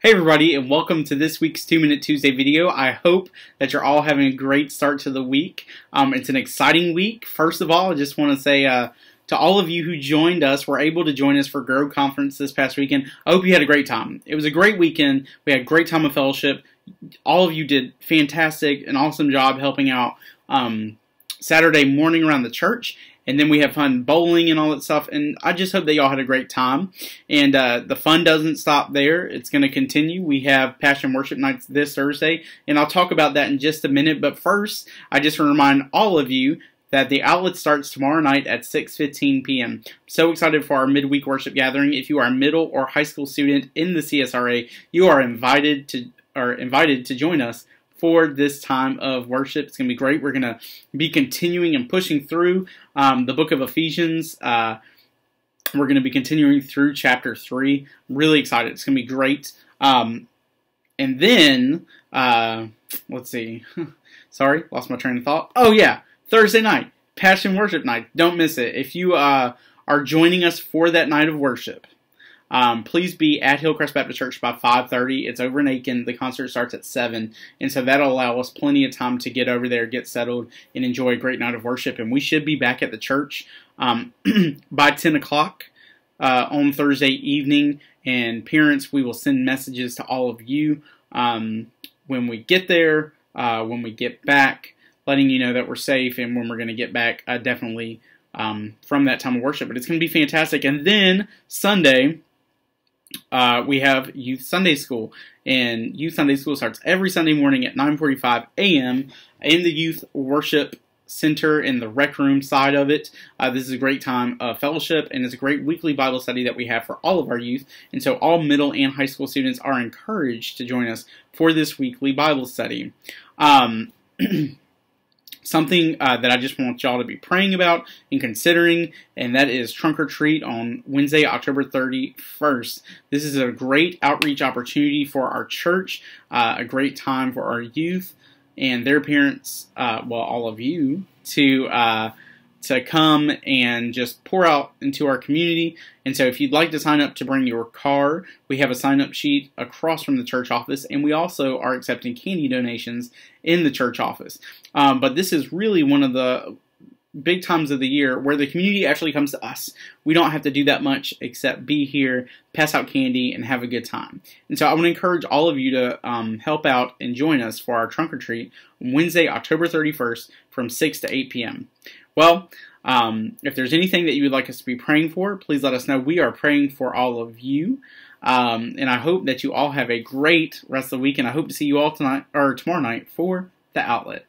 Hey everybody and welcome to this week's 2 Minute Tuesday video. I hope that you're all having a great start to the week. Um, it's an exciting week. First of all, I just want to say uh, to all of you who joined us, were able to join us for Grow Conference this past weekend. I hope you had a great time. It was a great weekend. We had a great time of fellowship. All of you did fantastic, an awesome job helping out um, Saturday morning around the church and then we have fun bowling and all that stuff. And I just hope that y'all had a great time. And uh, the fun doesn't stop there; it's going to continue. We have Passion Worship Nights this Thursday, and I'll talk about that in just a minute. But first, I just want to remind all of you that the outlet starts tomorrow night at 6:15 p.m. So excited for our midweek worship gathering. If you are a middle or high school student in the CSRA, you are invited to are invited to join us for this time of worship. It's going to be great. We're going to be continuing and pushing through um, the book of Ephesians. Uh, we're going to be continuing through chapter 3. I'm really excited. It's going to be great. Um, and then, uh, let's see. Sorry, lost my train of thought. Oh, yeah. Thursday night, Passion Worship Night. Don't miss it. If you uh, are joining us for that night of worship, um, please be at Hillcrest Baptist Church by 5.30. It's over in Aiken. The concert starts at 7. And so that'll allow us plenty of time to get over there, get settled, and enjoy a great night of worship. And we should be back at the church um, by 10 o'clock uh, on Thursday evening. And parents, we will send messages to all of you um, when we get there, uh, when we get back, letting you know that we're safe and when we're going to get back uh, definitely um, from that time of worship. But it's going to be fantastic. And then Sunday, uh, we have Youth Sunday School, and Youth Sunday School starts every Sunday morning at 9:45 a.m. in the Youth Worship Center in the rec room side of it. Uh, this is a great time of fellowship, and it's a great weekly Bible study that we have for all of our youth. And so, all middle and high school students are encouraged to join us for this weekly Bible study. Um, something uh, that I just want y'all to be praying about and considering, and that is Trunk or Treat on Wednesday, October 31st. This is a great outreach opportunity for our church, uh, a great time for our youth and their parents, uh, well, all of you, to uh, to come and just pour out into our community. And so, if you'd like to sign up to bring your car, we have a sign up sheet across from the church office, and we also are accepting candy donations in the church office. Um, but this is really one of the big times of the year where the community actually comes to us. We don't have to do that much except be here, pass out candy, and have a good time. And so I want to encourage all of you to um, help out and join us for our trunk or treat Wednesday, October 31st from 6 to 8 p.m. Well, um, if there's anything that you would like us to be praying for, please let us know. We are praying for all of you. Um, and I hope that you all have a great rest of the week. And I hope to see you all tonight or tomorrow night for the outlet.